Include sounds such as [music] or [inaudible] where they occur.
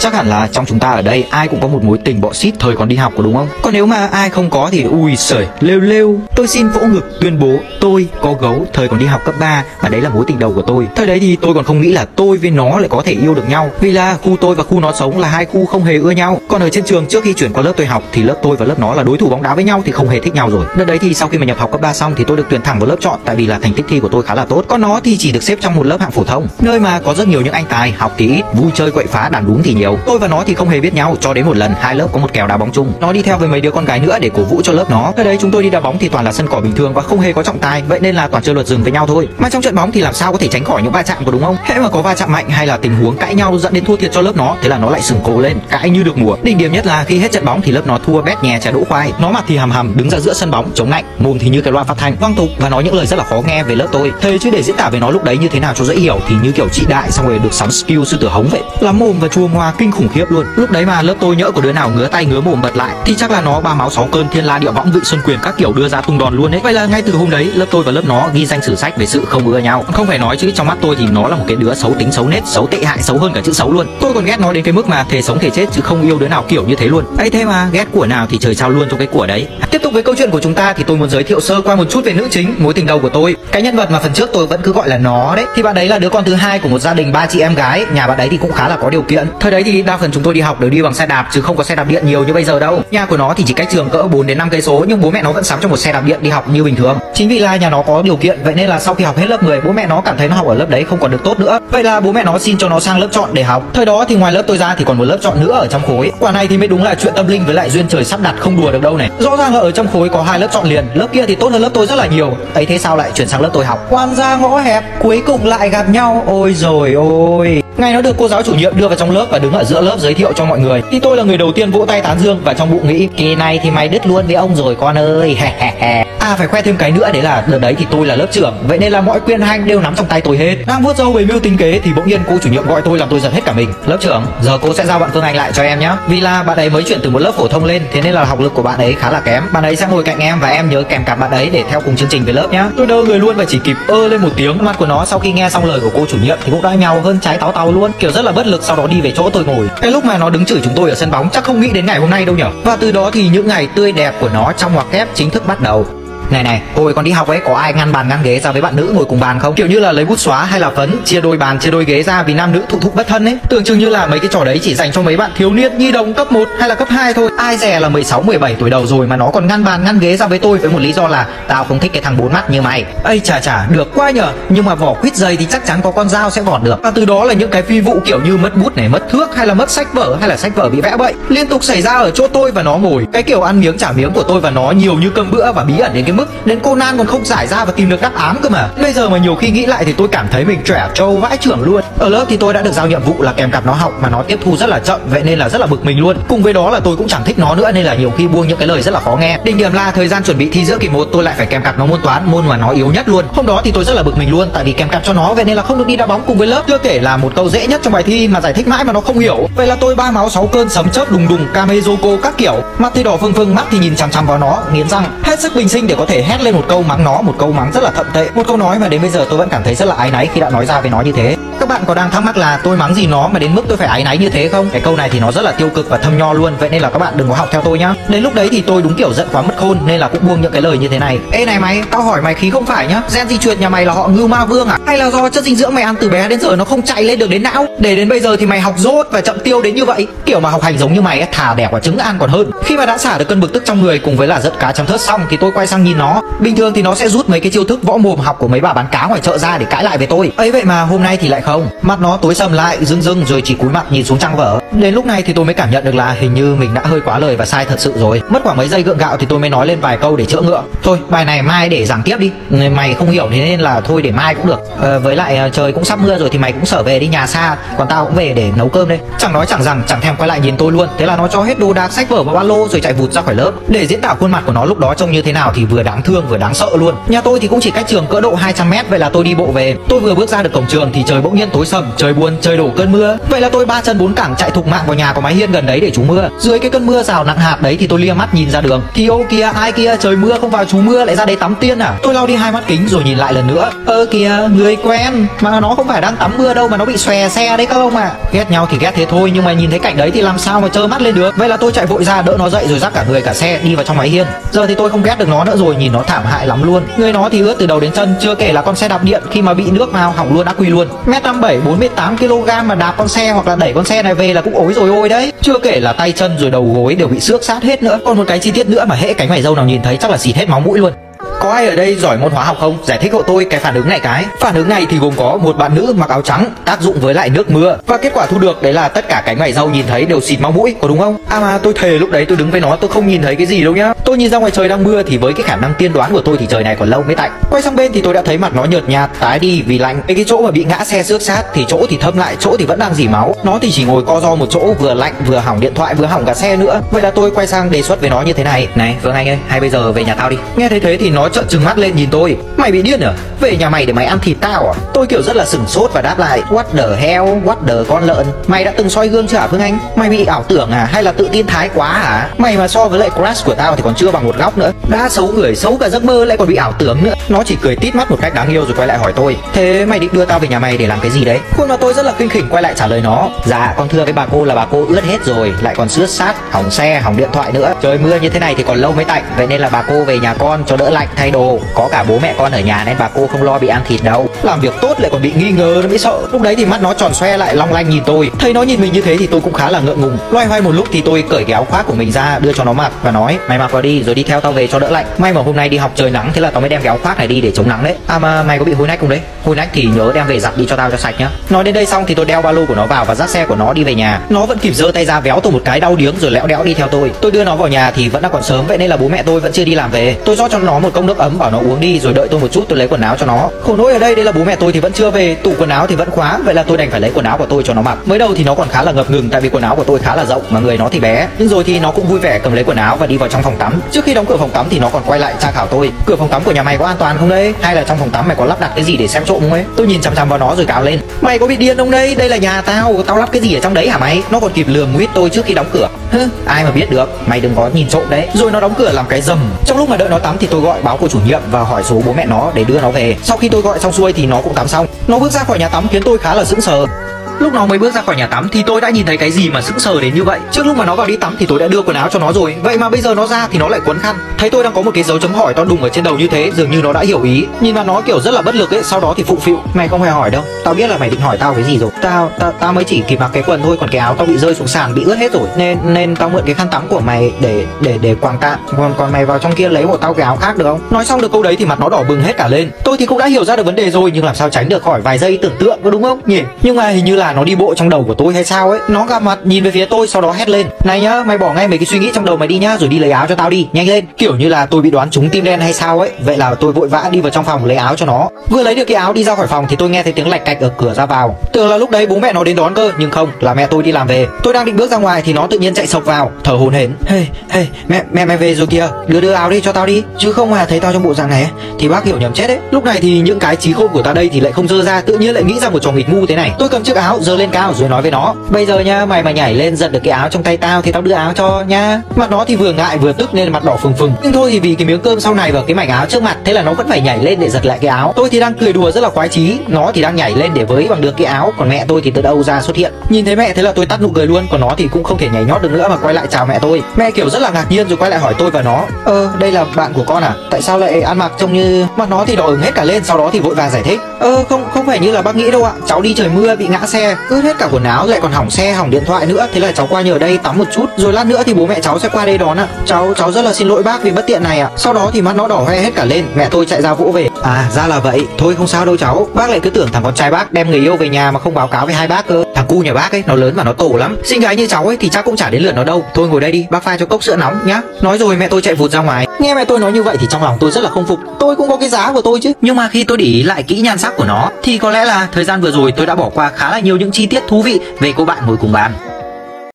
chắc hẳn là trong chúng ta ở đây ai cũng có một mối tình bọ xít thời còn đi học có đúng không? Còn nếu mà ai không có thì ui sởi lêu lêu. Tôi xin vỗ ngực tuyên bố, tôi có gấu thời còn đi học cấp 3 và đấy là mối tình đầu của tôi. Thời đấy thì tôi còn không nghĩ là tôi với nó lại có thể yêu được nhau, vì là khu tôi và khu nó sống là hai khu không hề ưa nhau. Còn ở trên trường trước khi chuyển qua lớp tôi học thì lớp tôi và lớp nó là đối thủ bóng đá với nhau thì không hề thích nhau rồi. Đợt đấy thì sau khi mà nhập học cấp 3 xong thì tôi được tuyển thẳng vào lớp chọn tại vì là thành tích thi của tôi khá là tốt. Còn nó thì chỉ được xếp trong một lớp hạng phổ thông, nơi mà có rất nhiều những anh tài, học thì ít, vui chơi quậy phá, đàn đúng thì nhiều tôi và nó thì không hề biết nhau, cho đến một lần, hai lớp có một kèo đá bóng chung. Nó đi theo với mấy đứa con gái nữa để cổ vũ cho lớp nó. Cái đấy, chúng tôi đi đá bóng thì toàn là sân cỏ bình thường và không hề có trọng tài, vậy nên là toàn chơi luật rừng với nhau thôi. Mà trong trận bóng thì làm sao có thể tránh khỏi những va chạm có đúng không? Hễ mà có va chạm mạnh hay là tình huống cãi nhau dẫn đến thua thiệt cho lớp nó, thế là nó lại sừng cổ lên, cãi như được mùa. Đỉnh điểm nhất là khi hết trận bóng thì lớp nó thua bét nhè trái đỗ khoai. Nó mặt thì hầm hầm, đứng ra giữa sân bóng, chống lạnh, mồm thì như cái loa phát thanh. Văng tục và nói những lời rất là khó nghe về lớp tôi. Thế chứ để diễn tả về nó lúc đấy như thế nào cho dễ hiểu, thì như kiểu chị đại xong rồi được sắm skill sư tử hống vậy. Lắm mồm và chua ngoa kinh khủng khiếp luôn. Lúc đấy mà lớp tôi nhỡ của đứa nào ngứa tay ngứa mồm bật lại, thì chắc là nó ba máu sáu cơn, thiên la địa võng, vị xuân quyền các kiểu đưa ra tung đòn luôn đấy vậy là ngay từ hôm đấy, lớp tôi và lớp nó ghi danh sử sách về sự không ưa nhau. Không phải nói chứ, trong mắt tôi thì nó là một cái đứa xấu tính xấu nết, xấu tệ hại, xấu hơn cả chữ xấu luôn. Tôi còn ghét nó đến cái mức mà thể sống thể chết chứ không yêu đứa nào kiểu như thế luôn. Ấy thế mà, ghét của nào thì trời trao luôn cho cái của đấy. Tiếp tục với câu chuyện của chúng ta thì tôi muốn giới thiệu sơ qua một chút về nữ chính, mối tình đầu của tôi. Cái nhân vật mà phần trước tôi vẫn cứ gọi là nó đấy, thì bạn đấy là đứa con thứ hai của một gia đình ba chị em gái. Nhà bạn đấy thì cũng khá là có điều kiện. Thời đấy thì đa phần chúng tôi đi học đều đi bằng xe đạp, chứ không có xe đạp điện nhiều như bây giờ đâu. Nhà của nó thì chỉ cách trường cỡ 4 đến 5 cây số, nhưng bố mẹ nó vẫn sắm cho một xe đạp điện đi học như bình thường. Chính vì là nhà nó có điều kiện, vậy nên là sau khi học hết lớp 10 bố mẹ nó cảm thấy nó học ở lớp đấy không còn được tốt nữa. Vậy là bố mẹ nó xin cho nó sang lớp chọn để học. Thời đó thì ngoài lớp tôi ra thì còn một lớp chọn nữa ở trong khối. Quả này thì mới đúng là chuyện tâm linh với lại duyên trời sắp đặt không đùa được đâu này. Rõ ràng là ở trong khối có hai lớp chọn liền, lớp kia thì tốt hơn lớp tôi rất là nhiều. Ấy thế sao lại chuyển sang lớp tôi học? Quan ra ngõ hẹp, cuối cùng lại gặp nhau. Ôi rồi ôi. Ngày nó được cô giáo chủ nhiệm đưa vào trong lớp và đứng ở giữa lớp giới thiệu cho mọi người. Thì tôi là người đầu tiên vỗ tay tán dương và trong bụng nghĩ, kỳ này thì mày đứt luôn với ông rồi, con ơi. [laughs] à phải khoe thêm cái nữa, đấy là đợt đấy thì tôi là lớp trưởng. Vậy nên là mọi quyền hành đều nắm trong tay tôi hết. Đang vuốt râu về mưu tính kế thì bỗng nhiên cô chủ nhiệm gọi tôi làm tôi giật hết cả mình. Lớp trưởng, giờ cô sẽ giao bạn phương anh lại cho em nhé vì là bạn ấy mới chuyển từ một lớp phổ thông lên, thế nên là học lực của bạn ấy khá là kém. Bạn ấy sẽ ngồi cạnh em và em nhớ kèm cặp bạn ấy để theo cùng chương trình về lớp nhé. tôi đơ người luôn và chỉ kịp ơ lên một tiếng. Mặt của nó sau khi nghe xong lời của cô chủ nhiệm thì cũng đã nhau hơn trái táo tàu luôn. Kiểu rất là bất lực, sau đó đi về chỗ tôi ngồi. Cái lúc mà nó đứng chửi chúng tôi ở sân bóng, chắc không nghĩ đến ngày hôm nay đâu nhở. Và từ đó thì những ngày tươi đẹp của nó trong hoặc kép chính thức bắt đầu này này, hồi còn đi học ấy có ai ngăn bàn ngăn ghế ra với bạn nữ ngồi cùng bàn không? Kiểu như là lấy bút xóa hay là phấn chia đôi bàn chia đôi ghế ra vì nam nữ thụ thụ bất thân ấy. Tưởng chừng như là mấy cái trò đấy chỉ dành cho mấy bạn thiếu niên nhi đồng cấp 1 hay là cấp 2 thôi. Ai dè là 16 17 tuổi đầu rồi mà nó còn ngăn bàn ngăn ghế ra với tôi với một lý do là tao không thích cái thằng bốn mắt như mày. Ây chà chà, được quá nhở. Nhưng mà vỏ quýt dày thì chắc chắn có con dao sẽ vọt được. Và từ đó là những cái phi vụ kiểu như mất bút này, mất thước hay là mất sách vở hay là sách vở bị vẽ bậy liên tục xảy ra ở chỗ tôi và nó ngồi. Cái kiểu ăn miếng trả miếng của tôi và nó nhiều như cơm bữa và bí ẩn đến cái mức đến Conan còn không giải ra và tìm được đáp án cơ mà. Bây giờ mà nhiều khi nghĩ lại thì tôi cảm thấy mình trẻ trâu vãi trưởng luôn. Ở lớp thì tôi đã được giao nhiệm vụ là kèm cặp nó học mà nó tiếp thu rất là chậm, vậy nên là rất là bực mình luôn. Cùng với đó là tôi cũng chẳng thích nó nữa nên là nhiều khi buông những cái lời rất là khó nghe. Đỉnh điểm là thời gian chuẩn bị thi giữa kỳ một, tôi lại phải kèm cặp nó môn toán, môn mà nó yếu nhất luôn. Hôm đó thì tôi rất là bực mình luôn, tại vì kèm cặp cho nó, vậy nên là không được đi đá bóng cùng với lớp. Chưa kể là một câu dễ nhất trong bài thi mà giải thích mãi mà nó không hiểu. Vậy là tôi ba máu sáu cơn sấm chớp đùng đùng, kamezoko các kiểu. Mặt thì đỏ phừng phừng, mắt thì nhìn chằm chằm vào nó, nghiến răng. Hết sức bình sinh để có thể hét lên một câu mắng nó một câu mắng rất là thậm tệ. Một câu nói mà đến bây giờ tôi vẫn cảm thấy rất là áy náy khi đã nói ra với nó như thế. Các bạn có đang thắc mắc là tôi mắng gì nó mà đến mức tôi phải áy náy như thế không? Cái câu này thì nó rất là tiêu cực và thâm nho luôn. Vậy nên là các bạn đừng có học theo tôi nhá. Đến lúc đấy thì tôi đúng kiểu giận quá mất khôn nên là cũng buông những cái lời như thế này. Ê này mày tao hỏi mày khí không phải nhá. Gen di truyền nhà mày là họ ngưu ma vương à? Hay là do chất dinh dưỡng mày ăn từ bé đến giờ nó không chạy lên được đến não? Để đến bây giờ thì mày học dốt và chậm tiêu đến như vậy. Kiểu mà học hành giống như mày ấy, thà đẻ quả trứng ăn còn hơn. Khi mà đã xả được cơn bực tức trong người cùng với là giận cá chấm thớt xong thì tôi quay sang nhìn nó. Bình thường thì nó sẽ rút mấy cái chiêu thức võ mồm học của mấy bà bán cá ngoài chợ ra để cãi lại với tôi. Ấy vậy mà hôm nay thì lại không. Mặt nó tối sầm lại rưng rưng rồi chỉ cúi mặt nhìn xuống trăng vở đến lúc này thì tôi mới cảm nhận được là hình như mình đã hơi quá lời và sai thật sự rồi. Mất khoảng mấy giây gượng gạo thì tôi mới nói lên vài câu để chữa ngựa. Thôi bài này mai để giảng tiếp đi. Mày không hiểu thế nên là thôi để mai cũng được. À, với lại ờ, trời cũng sắp mưa rồi thì mày cũng sở về đi nhà xa còn tao cũng về để nấu cơm đây. Chẳng nói chẳng rằng chẳng thèm quay lại nhìn tôi luôn. Thế là nó cho hết đồ đạc sách vở vào ba lô rồi chạy vụt ra khỏi lớp. Để diễn tả khuôn mặt của nó lúc đó trông như thế nào thì vừa vừa đáng thương vừa đáng sợ luôn. Nhà tôi thì cũng chỉ cách trường cỡ độ 200 mét, vậy là tôi đi bộ về. Tôi vừa bước ra được cổng trường thì trời bỗng nhiên tối sầm, trời buồn, trời đổ cơn mưa. Vậy là tôi ba chân bốn cẳng chạy thục mạng vào nhà có mái hiên gần đấy để trú mưa. Dưới cái cơn mưa rào nặng hạt đấy thì tôi lia mắt nhìn ra đường. Thì ô kia ai kia, trời mưa không vào trú mưa, lại ra đây tắm tiên à? Tôi lau đi hai mắt kính rồi nhìn lại lần nữa. Ơ kìa, người quen, mà nó không phải đang tắm mưa đâu mà nó bị xòe xe đấy các ông ạ. À. ghét nhau thì ghét thế thôi, nhưng mà nhìn thấy cảnh đấy thì làm sao mà trơ mắt lên được? Vậy là tôi chạy vội ra, đỡ nó dậy rồi dắt cả người cả xe đi vào trong máy hiên. Giờ thì tôi không ghét được nó nữa rồi nhìn nó thảm hại lắm luôn. Người nó thì ướt từ đầu đến chân, chưa kể là con xe đạp điện. Khi mà bị nước vào, hỏng luôn đã quy luôn. Mét năm bảy bốn mươi tám kg mà đạp con xe hoặc là đẩy con xe này về là cũng ối rồi ôi đấy. Chưa kể là tay chân rồi đầu gối đều bị xước sát hết nữa. Còn một cái chi tiết nữa mà hễ cánh mày dâu nào nhìn thấy chắc là xịt hết máu mũi luôn có ai ở đây giỏi môn hóa học không? Giải thích hộ tôi cái phản ứng này cái. Phản ứng này thì gồm có một bạn nữ mặc áo trắng tác dụng với lại nước mưa và kết quả thu được đấy là tất cả cánh mày râu nhìn thấy đều xịt máu mũi, có đúng không? À mà tôi thề lúc đấy tôi đứng với nó tôi không nhìn thấy cái gì đâu nhá. Tôi nhìn ra ngoài trời đang mưa thì với cái khả năng tiên đoán của tôi thì trời này còn lâu mới tạnh. Quay sang bên thì tôi đã thấy mặt nó nhợt nhạt, tái đi vì lạnh. Cái cái chỗ mà bị ngã xe xước sát thì chỗ thì thâm lại, chỗ thì vẫn đang dỉ máu. Nó thì chỉ ngồi co do một chỗ vừa lạnh vừa hỏng điện thoại vừa hỏng cả xe nữa. Vậy là tôi quay sang đề xuất với nó như thế này. Này, vương Anh ơi, hay bây giờ về nhà tao đi. Nghe thấy thế thì nó trợn trừng mắt lên nhìn tôi Mày bị điên à? Về nhà mày để mày ăn thịt tao à? Tôi kiểu rất là sửng sốt và đáp lại What the hell? What the con lợn? Mày đã từng soi gương chưa hả Phương Anh? Mày bị ảo tưởng à? Hay là tự tin thái quá hả? Mày mà so với lại crush của tao thì còn chưa bằng một góc nữa Đã xấu người, xấu cả giấc mơ lại còn bị ảo tưởng nữa Nó chỉ cười tít mắt một cách đáng yêu rồi quay lại hỏi tôi Thế mày định đưa tao về nhà mày để làm cái gì đấy? Khuôn mặt tôi rất là kinh khỉnh quay lại trả lời nó Dạ con thưa với bà cô là bà cô ướt hết rồi Lại còn sướt sát, hỏng xe, hỏng điện thoại nữa Trời mưa như thế này thì còn lâu mới tạnh Vậy nên là bà cô về nhà con cho đỡ lạnh thay đồ, Có cả bố mẹ con ở nhà nên bà cô không lo bị ăn thịt đâu. Làm việc tốt lại còn bị nghi ngờ nó mới sợ. Lúc đấy thì mắt nó tròn xoe lại, long lanh nhìn tôi. Thấy nó nhìn mình như thế thì tôi cũng khá là ngượng ngùng. Loay hoay một lúc thì tôi cởi cái áo khoác của mình ra, đưa cho nó mặc và nói, mày mặc vào đi, rồi đi theo tao về cho đỡ lạnh. May mà hôm nay đi học trời nắng, thế là tao mới đem cái áo khoác này đi để chống nắng đấy. À mà, mày có bị hôi nách không đấy? Hôi nách thì nhớ đem về giặt đi cho tao cho sạch nhá. Nói đến đây xong thì tôi đeo ba lô của nó vào và dắt xe của nó đi về nhà. Nó vẫn kịp giơ tay ra véo tôi một cái đau điếng rồi lẽo đẽo đi theo tôi. Tôi đưa nó vào nhà thì vẫn đang còn sớm, vậy nên là bố mẹ tôi vẫn chưa đi làm về. Tôi cho nó một cốc nước ấm bảo nó uống đi rồi đợi tôi một chút tôi lấy quần áo cho nó. Khổ nỗi ở đây đây là bố mẹ tôi thì vẫn chưa về. Tủ quần áo thì vẫn khóa vậy là tôi đành phải lấy quần áo của tôi cho nó mặc. Mới đầu thì nó còn khá là ngập ngừng tại vì quần áo của tôi khá là rộng mà người nó thì bé. Nhưng rồi thì nó cũng vui vẻ cầm lấy quần áo và đi vào trong phòng tắm. Trước khi đóng cửa phòng tắm thì nó còn quay lại tra khảo tôi. Cửa phòng tắm của nhà mày có an toàn không đấy? Hay là trong phòng tắm mày có lắp đặt cái gì để xem trộm không ấy? Tôi nhìn chằm chằm vào nó rồi cáo lên. Mày có bị điên không đây đây là nhà tao tao lắp cái gì ở trong đấy hả mày? Nó còn kịp lườm nguyết tôi trước khi đóng cửa. Hứ, ai mà biết được mày đừng có nhìn trộm đấy. Rồi nó đóng cửa làm cái rầm. Trong lúc mà đợi nó tắm thì tôi gọi báo của chủ nhiệm và hỏi số bố mẹ nó để đưa nó về sau khi tôi gọi xong xuôi thì nó cũng tắm xong nó bước ra khỏi nhà tắm khiến tôi khá là sững sờ Lúc nó mới bước ra khỏi nhà tắm thì tôi đã nhìn thấy cái gì mà sững sờ đến như vậy. Trước lúc mà nó vào đi tắm thì tôi đã đưa quần áo cho nó rồi. Vậy mà bây giờ nó ra thì nó lại quấn khăn. Thấy tôi đang có một cái dấu chấm hỏi to đùng ở trên đầu như thế, dường như nó đã hiểu ý. Nhìn vào nó kiểu rất là bất lực ấy, sau đó thì phụng phịu. Mày không hề hỏi đâu. Tao biết là mày định hỏi tao cái gì rồi. Tao tao tao mới chỉ kịp mặc cái quần thôi, còn cái áo tao bị rơi xuống sàn bị ướt hết rồi. Nên nên tao mượn cái khăn tắm của mày để để để quàng tạm. Còn còn mày vào trong kia lấy một tao cái áo khác được không? Nói xong được câu đấy thì mặt nó đỏ bừng hết cả lên. Tôi thì cũng đã hiểu ra được vấn đề rồi nhưng làm sao tránh được khỏi vài giây tưởng tượng có đúng không nhỉ? Nhưng mà hình như là nó đi bộ trong đầu của tôi hay sao ấy nó gặp mặt nhìn về phía tôi sau đó hét lên này nhá mày bỏ ngay mấy cái suy nghĩ trong đầu mày đi nhá rồi đi lấy áo cho tao đi nhanh lên kiểu như là tôi bị đoán trúng tim đen hay sao ấy vậy là tôi vội vã đi vào trong phòng lấy áo cho nó vừa lấy được cái áo đi ra khỏi phòng thì tôi nghe thấy tiếng lạch cạch ở cửa ra vào tưởng là lúc đấy bố mẹ nó đến đón cơ, nhưng không, là mẹ tôi đi làm về. Tôi đang định bước ra ngoài thì nó tự nhiên chạy sộc vào, thở hổn hển. Hey hey, mẹ mẹ mẹ về rồi kìa. Đưa đưa áo đi cho tao đi. Chứ không mà thấy tao trong bộ dạng này thì bác hiểu nhầm chết đấy. Lúc này thì những cái trí khôn của ta đây thì lại không dơ ra, tự nhiên lại nghĩ ra một trò nghịch ngu thế này. Tôi cầm chiếc áo dơ lên cao rồi nói với nó, bây giờ nha, mày mà nhảy lên giật được cái áo trong tay tao thì tao đưa áo cho nha. Mặt nó thì vừa ngại vừa tức nên mặt đỏ phừng phừng. Nhưng thôi thì vì cái miếng cơm sau này và cái mảnh áo trước mặt, thế là nó vẫn phải nhảy lên để giật lại cái áo. Tôi thì đang cười đùa rất là khoái chí, nó thì đang nhảy lên để với bằng được cái áo, còn mẹ tôi thì từ đâu ra xuất hiện? Nhìn thấy mẹ thế là tôi tắt nụ cười luôn, còn nó thì cũng không thể nhảy nhót được nữa mà quay lại chào mẹ tôi. Mẹ kiểu rất là ngạc nhiên rồi quay lại hỏi tôi và nó ơ đây là bạn của con à? Tại sao lại ăn mặc trông như mặt nó thì đỏ ửng hết cả lên, sau đó thì vội vàng giải thích ơ không không phải như là bác nghĩ đâu ạ. Cháu đi trời mưa, bị ngã xe, ướt hết cả quần áo, lại còn hỏng xe, hỏng điện thoại nữa. Thế là cháu qua nhờ đây tắm một chút, rồi lát nữa thì bố mẹ cháu sẽ qua đây đón ạ. Cháu cháu rất là xin lỗi bác vì bất tiện này ạ. Sau đó thì mắt nó đỏ hoe hết cả lên, mẹ tôi chạy ra vỗ về à ra là vậy. Thôi không sao đâu cháu. Bác lại cứ tưởng thằng con trai bác đem người yêu về nhà mà không báo cáo với hai bác cơ. Thằng cu nhà bác ấy, nó lớn và nó tổ lắm. Xinh gái như cháu ấy thì chắc cũng chả đến lượt nó đâu. Thôi ngồi đây đi, bác pha cho cốc sữa nóng nhá. Nói rồi mẹ tôi chạy vụt ra ngoài. Nghe mẹ tôi nói như vậy thì trong lòng tôi rất là không phục. Tôi cũng có cái giá của tôi chứ. Nhưng mà khi tôi để ý lại kỹ nhan sắc của nó, thì có lẽ là thời gian vừa rồi tôi đã bỏ qua khá là nhiều những chi tiết thú vị về cô bạn ngồi cùng bàn.